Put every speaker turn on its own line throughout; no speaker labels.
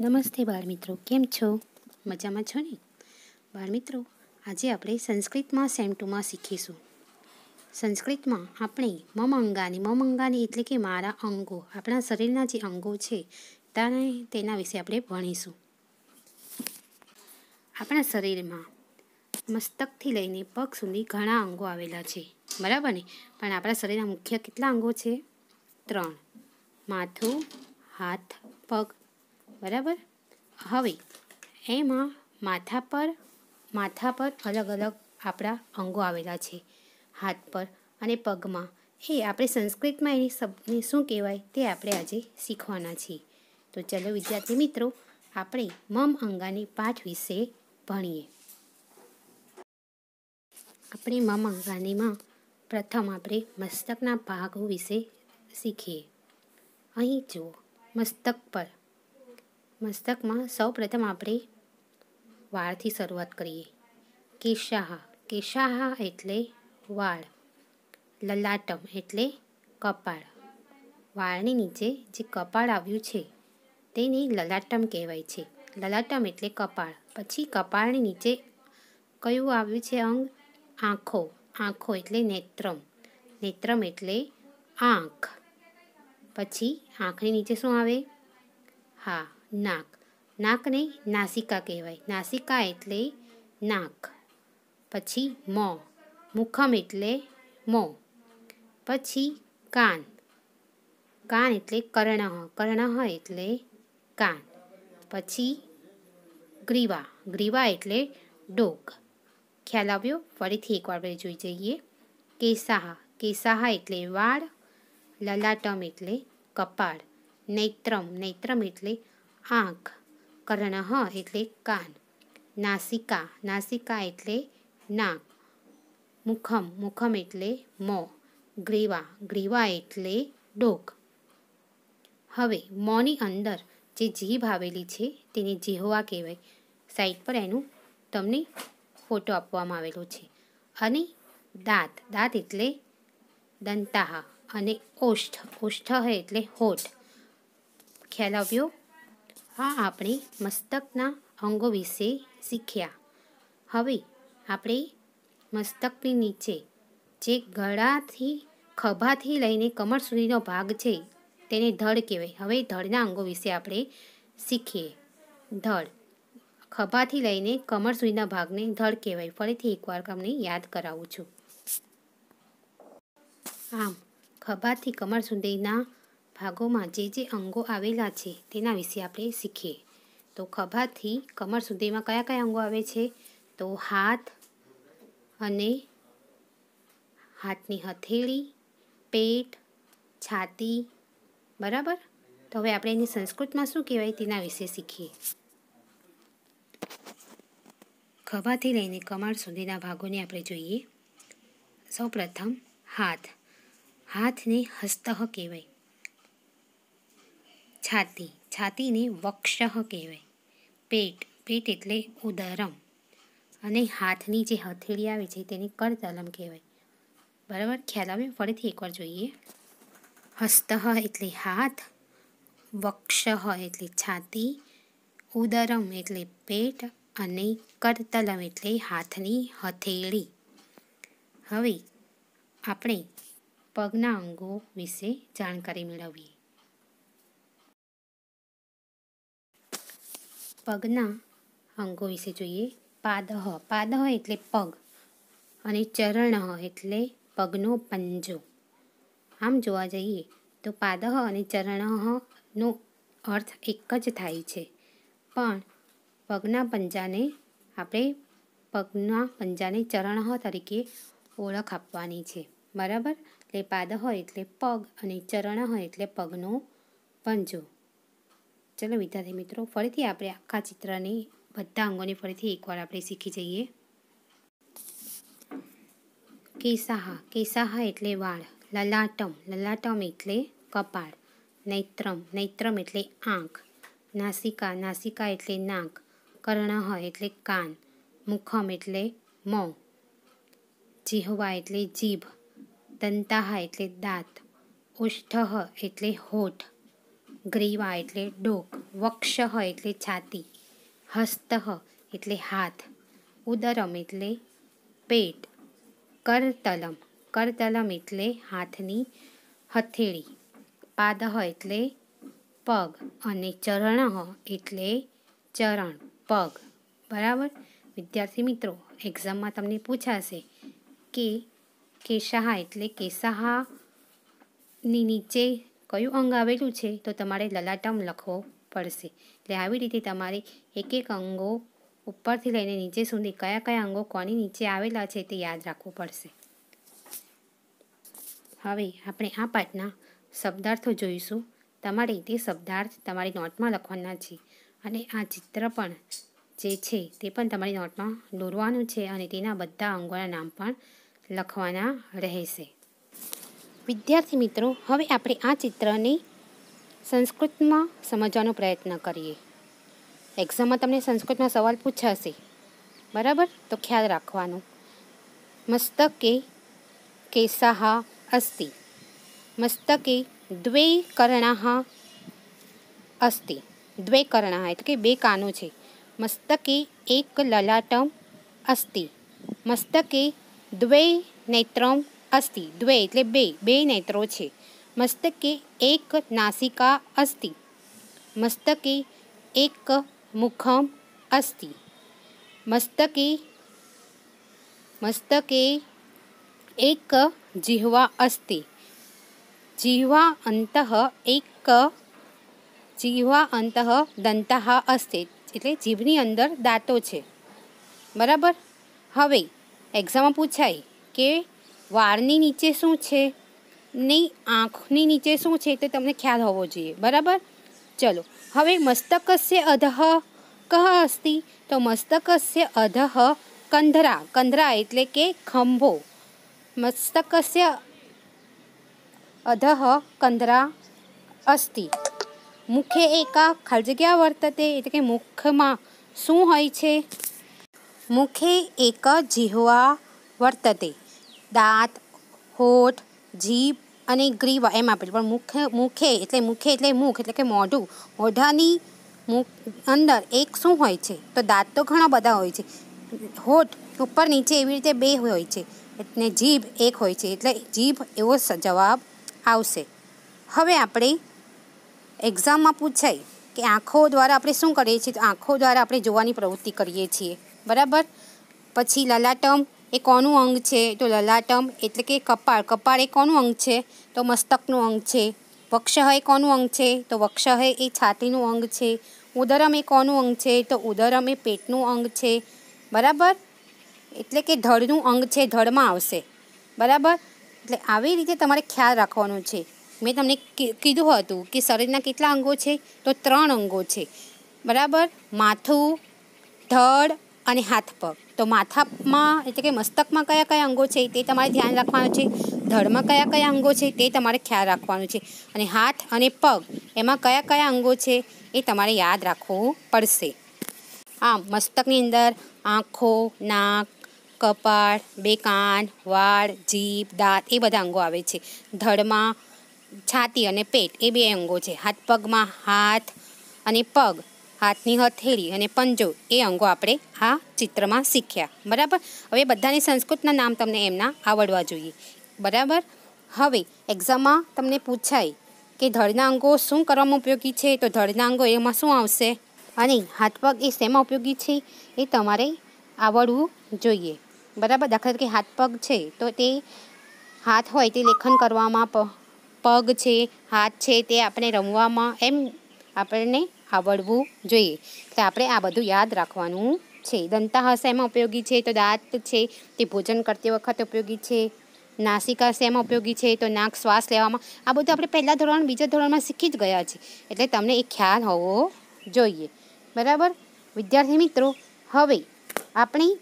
નમસ્તે બાળમિત્રો, કેમ છો? મજામાં છો ને? બાળમિત્રો, આજે આપણે સંસ્કૃતમાં સેમ ટુમાં શીખીશું. સંસ્કૃતમાં આપણે મમ અંગાની મમ અંગાની એટલે કે મારા અંગો, આપણા શરીરના જે અંગો છે, તાને તેના વિશે આપણે ભણીશું. આપણા શરીરમાં મસ્તકથી લઈને પગ સુધી ઘણા અંગો આવેલા છે. બરાબર ને? પણ આપણા શરીરના મુખ્ય કેટલા અંગો છે? ત્રણ. માથું, હાથ, પગ. બરાબર? હવે, એમાં માથા પર માથા પર અલગ અલગ આપણા અંગો આવેલા છે. હાથ પર અને પગમાં. એ આપણે સંસ્કૃતમાં એની શબ્દને શું કહેવાય તે આપણે આજે શીખવાના છીએ. તો ચલો, વિદ્યાર્થી મિત્રો, આપણે મમ અંગાની પાઠ વિશે ભણીએ. આપણે મમ અંગાનીમાં પ્રથમ આપણે મસ્તકના ભાગો વિશે શીખીએ. અહીં જુઓ, મસ્તક પર મસ્તકમાં સૌ પ્રથમ આપણે વાળથી શરૂઆત કરીએ. કેશાહા. કેશાહા એટલે વાળ. લલાટમ એટલે કપાળ. વાળની નીચે જે કપાળ આવ્યું છે, તેને લલાટમ કહેવાય છે. લલાટમ એટલે કપાળ. પછી કપાળની નીચે કયું આવ્યું છે અંગ? આંખો. આંખો એટલે નેત્રમ. નેત્રમ એટલે આંખ. પછી આંખની નીચે શું આવે? હા. નાક. નાકને નાસિકા કહેવાય. નાસિકા એટલે નાક. પછી મોં. મુખમ એટલે મોં. પછી કાન. કાન એટલે કર્ણહ કર્ણહ એટલે કાન. પછી ગ્રીવા. ગ્રીવા એટલે ડોક. ખ્યાલ આવ્યો? ફરીથી એકવાર આપણે જોઈ જઈએ. કેસાહા. કેસાહા એટલે વાળ. લલાટમ એટલે કપાળ. નેત્રમ. નૈત્રમ એટલે આંખ કર્ણહ એટલે કાન, નાસિકા નાસિકા એટલે નાક, મુખમ મુખમ એટલે મોં, ગ્રીવા ગ્રીવા એટલે ડોક. હવે, મોંની અંદર જે જીભ આવેલી છે તેને જીહવા કહેવાય. સાઈડ પર એનું તમને ફોટો આપવામાં આવેલો છે. અને દાંત દાંત એટલે દંતાહ અને ઓષ્ઠ ઓષ્ઠ એટલે હોઠ. ખ્યાલ આવ્યો? આ આપણે મસ્તકના અંગો વિશે શીખ્યા. હવે આપણે મસ્તકની નીચે, જે ગળાથી, ખભાથી લઈને કમર સુધીનો ભાગ છે, તેને ધડ કહેવાય. હવે ધડના અંગો વિશે આપણે શીખીએ. ધડ, ખભાથી લઈને કમર સુધીના ભાગને ધડ કહેવાય. ફરીથી એકવાર તમને યાદ કરાવું છું. આમ, ખભાથી કમર સુધીના ભાગોમાં જે જે અંગો આવેલા છે તેના વિશે આપણે શીખીએ. તો ખભાથી કમર સુધીમાં કયા કયા અંગો આવે છે? તો હાથ અને હાથની હથેળી, પેટ, છાતી, બરાબર? તો હવે આપણે એની સંસ્કૃતમાં શું કહેવાય તેના વિશે શીખીએ. ખભાથી લઈને કમર સુધીના ભાગોને આપણે જોઈએ. સૌપ્રથમ હાથ. હાથને હસ્તઃ કહેવાય. છાતી, છાતીને વક્ષઃ કહેવાય. પેટ પેટ એટલે ઉદરમ. અને હાથની જે હથેળી આવે છે તેને કરતલમ કહેવાય. બરાબર? ખ્યાલ આવે ફરીથી એકવાર જોઈએ. હસ્તઃ એટલે હાથ, વક્ષઃ એટલે છાતી, ઉદરમ એટલે પેટ અને કરતલમ એટલે હાથની હથેળી. હવે આપણે પગના અંગો વિશે જાણકારી મેળવીએ. પગના અંગો વિશે જોઈએ. પાદહ. પાદહ એટલે પગ અને ચરણ એટલે પગનો પંજો. આમ જોવા જઈએ તો પાદહ અને ચરણનો અર્થ એક જ થાય છે. પણ પગના પંજાને આપણે પગના પંજાને ચરણહ તરીકે ઓળખ આપવાની છે. બરાબર? એટલે પાદહ એટલે પગ અને ચરણહ એટલે પગનો પંજો. ચલો વિદ્યાર્થી મિત્રો, ફરીથી આપણે આખા ચિત્રની બધા અંગોને ફરીથી એકવાર આપણે શીખી જઈએ. કેસાહા કેસાહા એટલે વાળ, લલાટમ લલાટમ એટલે કપાળ, નૈત્રમ નૈત્રમ એટલે આંખ, નાસિકા નાસિકા એટલે નાક, કર્ણહ એટલે કાન, મુખમ એટલે મોં, જીહવા એટલે જીભ, દંતાહ એટલે દાંત ઓષ્ઠ એટલે હોઠ ગ્રીવા એટલે ડોક, વક્ષ એટલે છાતી, હસ્ત એટલે હાથ, ઉદરમ એટલે પેટ, કરતલમ કરતલમ એટલે હાથની હથેળી પાદહ એટલે પગ અને ચરણ એટલે ચરણ, પગ. બરાબર? વિદ્યાર્થી મિત્રો એક્ઝામમાં તમને પૂછાશે કે કેશાહા એટલે કેશાહાની નીચે કયું અંગ આવેલું છે, તો તમારે લલાટમ લખવો પડશે. એટલે આવી રીતે તમારે એક એક અંગો ઉપરથી લઈને નીચે સુધી કયા કયા અંગો કોની નીચે આવેલા છે તે યાદ રાખવું પડશે. હવે આપણે આ પાઠના શબ્દાર્થો જોઈશું. તમારે તે શબ્દાર્થ તમારી નોટમાં લખવાના છે અને આ ચિત્ર પણ જે છે તે પણ તમારી નોટમાં દોરવાનું છે અને તેના બધા અંગોના નામ પણ લખવાના રહેશે. વિદ્યાર્થી મિત્રો, હવે આપણે આ ચિત્રને સંસ્કૃતમાં સમજવાનો પ્રયત્ન કરીએ. એક્ઝામમાં તમને સંસ્કૃતમાં સવાલ પૂછાશે. બરાબર? તો ખ્યાલ રાખવાનું. મસ્તકે કેસાહ અસ્તિ. મસ્તકે દ્વે કર્ણાહ અસ્તિ. દ્વે કર્ણાહ એટલે કે બે કાનો છે. મસ્તકે એક લલાટમ અસ્તિ. મસ્તકે દ્વે નેત્રમ અસ્તિ દ્વે એટલે બે બે નેત્રો છે મસ્તકે એક નાસિકા અસ્તિ મસ્તકે એક મુખમ અસ્તિ મસ્તકે મસ્તકે એક જીહવા અસ્તિ જીહવા અંત એક જીહવા અંત દંતઃ અસ્તિ એટલે જીભની અંદર દાંતો છે બરાબર હવે એક્ઝામમાં પૂછાય કે વાળની નીચે શું છે? ની આંખની નીચે શું છે તે તમને ખ્યાલ હોવો જોઈએ. બરાબર? ચલો, હવે મસ્તકસ્ય અધઃ કહ અસ્તિ? તો મસ્તકસ્ય અધઃ કંધરા. કંધરા એટલે કે ખંભો. મસ્તકસ્ય અધઃ કંધરા અસ્તિ. મુખે એકા ખાલી જગ્યા વર્તતે, એટલે કે મુખમાં શું હોય છે? મુખે એક જીહવા વર્તતે. દાંત, હોઠ, જીભ અને ગ્રીવા એમ આપેલું પણ મુખ મુખે એટલે મુખે એટલે મુખ એટલે કે મોઢું. મોઢાની મુખ અંદર એક શું હોય છે? તો દાંત તો ઘણા બધા હોય છે. હોઠ ઉપર નીચે એવી રીતે બે હોય છે. એટલે જીભ એક હોય છે. એટલે જીભ એવો જવાબ આવશે. હવે આપણે એક્ઝામમાં પૂછાય કે આંખો દ્વારા આપણે શું કરીએ છીએ? તો આંખો દ્વારા આપણે જોવાની પ્રવૃત્તિ કરીએ છીએ. બરાબર? પછી લલાટમ એ કોનું અંગ છે? તો લલાટમ એટલે કે કપાળ. કપાળ એ કોનું અંગ છે? તો મસ્તકનું અંગ છે. વક્ષહ એ કોનું અંગ છે? તો વક્ષહ એ છાતીનું અંગ છે. ઉદરમ એ કોનું અંગ છે? તો ઉદરમ એ પેટનું અંગ છે. બરાબર? એટલે કે ધડનું અંગ છે, ધડમાં આવશે. બરાબર? એટલે આવી રીતે તમારે ખ્યાલ રાખવાનો છે. મેં તમને કીધું હતું કે શરીરના કેટલા અંગો છે? તો ત્રણ અંગો છે. બરાબર? માથું, ધડ અને હાથ પગ. તો માથામાં એટલે કે મસ્તકમાં કયા કયા અંગો છે તે તમારે ધ્યાન રાખવાનું છે. ધડમાં કયા કયા અંગો છે તે તમારે ખ્યાલ રાખવાનું છે. અને હાથ અને પગ એમાં કયા કયા અંગો છે એ તમારે યાદ રાખવું પડશે. આમ મસ્તકની અંદર આંખો, નાક, કપાળ, બે કાન, વાળ, જીભ, દાંત એ બધા અંગો આવે છે. ધડમાં છાતી અને પેટ એ બે અંગો છે. હાથ પગમાં હાથ અને પગ હાથની હથેળી અને પંજો એ અંગો આપણે આ ચિત્રમાં શીખ્યા. બરાબર? હવે બધાની સંસ્કૃતના નામ તમને એમના આવડવા જોઈએ. બરાબર? હવે એક્ઝામમાં તમને પૂછાય કે ધડના અંગો શું કરવામાં ઉપયોગી છે? તો ધડના અંગો એમાં શું આવશે? અને હાથ પગ એ શેમાં ઉપયોગી છે? એ તમારે આવડવું જોઈએ. બરાબર? દાખલા તરીકે હાથ પગ છે, તો તે હાથ હોય તે લેખન કરવામાં પગ છે, હાથ છે તે આપણે રમવામાં એમ આપણને આવડવું જોઈએ. તો આપણે આ બધું યાદ રાખવાનું છે. દંતા શેમાં ઉપયોગી છે? તો દાંત છે. તે ભોજન કરતી વખતે ઉપયોગી છે. નાસિકા શેમાં ઉપયોગી છે? તો નાક શ્વાસ લેવામાં. આ બધું આપણે પહેલાં ધોરણ, બીજા ધોરણમાં શીખી જ ગયા છે એટલે તમને એ ખ્યાલ હોવો જોઈએ. બરાબર? વિદ્યાર્થી મિત્રો, હવે આપણી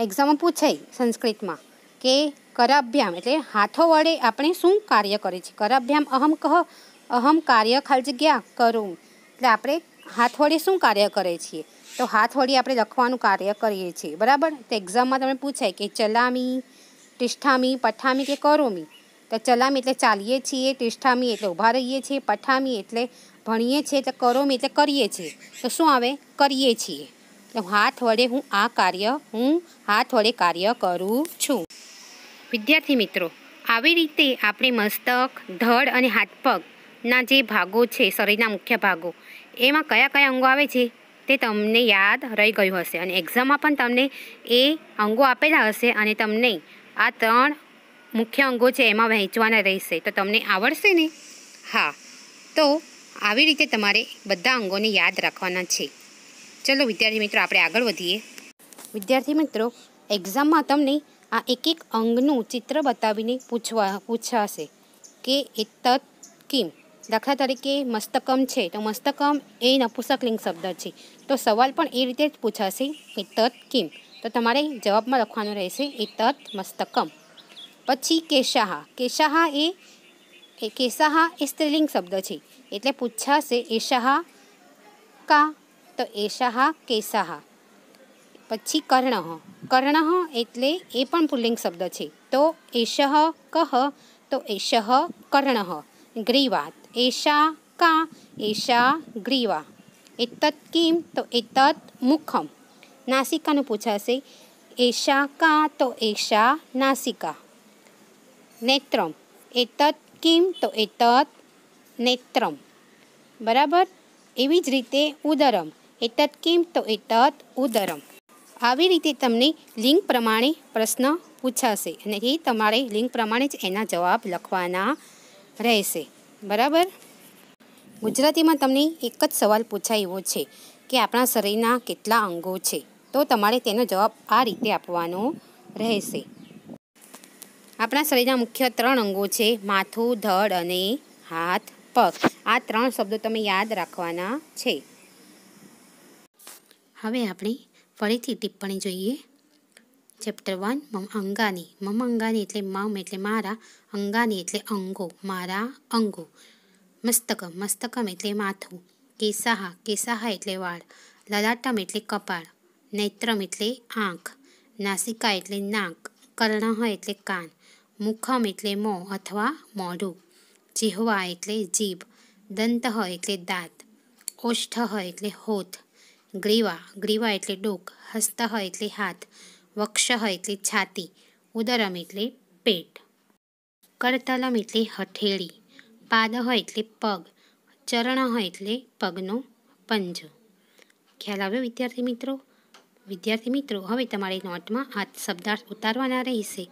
એક્ઝામમાં પૂછાય સંસ્કૃતમાં કે કરાભ્યામ, એટલે હાથો વડે આપણે શું કાર્ય કરે છે? કરાભ્યામ અહમ કહ, અહમ કાર્ય ખાલી જગ્યા કરું. એટલે આપણે હાથ વડે શું કાર્ય કરીએ છીએ? તો હાથ વડે આપણે લખવાનું કાર્ય કરીએ છીએ, બરાબર? તો એક્ઝામમાં તમે પૂછાય કે ચલામી ટિષ્ઠામી પઠામી કે કરોમી. તો ચલામી એટલે ચાલીએ છીએ, તિષ્ઠામી એટલે ઊભા રહીએ છીએ, પઠામી એટલે ભણીએ છીએ, એટલે કરોમી એટલે કરીએ છીએ. તો શું આવે? કરીએ છીએ. તો હાથ વડે હું આ કાર્ય, હું હાથ વડે કાર્ય કરું છું. વિદ્યાર્થી મિત્રો, આવી રીતે આપણે મસ્તક, ધડ અને હાથ પગના જે ભાગો છે, શરીરના મુખ્ય ભાગો, એમાં કયા કયા અંગો આવે છે તે તમને યાદ રહી ગયું હશે. અને એક્ઝામમાં પણ તમને એ અંગો આપેલા હશે અને તમને આ ત્રણ મુખ્ય અંગો છે એમાં વહેંચવાના રહેશે. તો તમને આવડશે ને? હા. તો આવી રીતે તમારે બધા અંગોને યાદ રાખવાના છે. ચલો વિદ્યાર્થી મિત્રો, આપણે આગળ વધીએ. વિદ્યાર્થી મિત્રો એક્ઝામમાં તમને આ એક એક અંગનું ચિત્ર બતાવીને પૂછવા પૂછાશે કે એ તત કિમ? દાખલા તરીકે મસ્તકમ છે, તો મસ્તકમ એ નપુસકલિંગ શબ્દ છે. તો સવાલ પણ એ રીતે જ પૂછાશે એ તત કિમ? તો તમારે જવાબમાં લખવાનું રહેશે એ તત મસ્તકમ. પછી કેશાહા. કેશાહા એ એ કેશાહા એ સ્ત્રીલિંગ શબ્દ છે. એટલે પૂછાશે એશાહા કા? તો એશાહા કેશાહા. પછી કર્ણઃ. કર્ણઃ એટલે એ પણ પુલ્લિંગ શબ્દ છે. તો એશઃ કહ? તો એશઃ કર્ણઃ. ગ્રીવા એશા કા એશા ગ્રીવા એતત કિમ તો એતત મુખમ નાસિકાનું પૂછાશે એશા કા તો એશા નાસિકા નેત્રમ એતત કિમ તો એતત નેત્રમ બરાબર એવી જ રીતે ઉદરમ એતત કિમ તો એતત ઉદરમ આવી રીતે તમને લિંગ પ્રમાણે પ્રશ્ન પૂછાશે અને એ તમારે લિંગ પ્રમાણે જ એના જવાબ લખવાના રહેશે બરાબર? ગુજરાતીમાં તમને એક જ સવાલ પૂછાય એવો છે કે આપણા શરીરના કેટલા અંગો છે? તો તમારે તેનો જવાબ આ રીતે આપવાનો રહેશે. આપણા શરીરના મુખ્ય ત્રણ અંગો છે, માથું, ધડ અને હાથ, પગ. આ ત્રણ શબ્દો તમે યાદ રાખવાના છે. હવે આપણે ફરીથી ટિપ્પણી જોઈએ. ચેપ્ટર વન મમ અંગાની મમ અંગાની એટલે મમ એટલે મારા, અંગાની એટલે અંગો, મારા અંગો. મસ્તકમ મસ્તકમ એટલે માથું. કેસાહા કેસાહા એટલે વાળ. લલાટમ એટલે કપાળ. નેત્રમ એટલે આંખ. નાસિકા એટલે નાક. કર્ણહ એટલે કાન. મુખમ એટલે મોં અથવા મોઢું. જીહવા એટલે જીભ. દંતઃ એટલે દાંત. ઓષ્ઠ એટલે હોઠ. ગ્રીવા ગ્રીવા એટલે ડોક. હસ્તઃ એટલે હાથ. વક્ષ એટલે છાતી, ઉદરમ એટલે પેટ, કરતલમ એટલે હઠેળી પાદહ એટલે પગ, ચરણ એટલે પગનો પંજો. ખ્યાલ આવ્યો વિદ્યાર્થી મિત્રો? વિદ્યાર્થી મિત્રો, હવે તમારી નોટમાં આ શબ્દાર્થ ઉતારવાના રહેશે.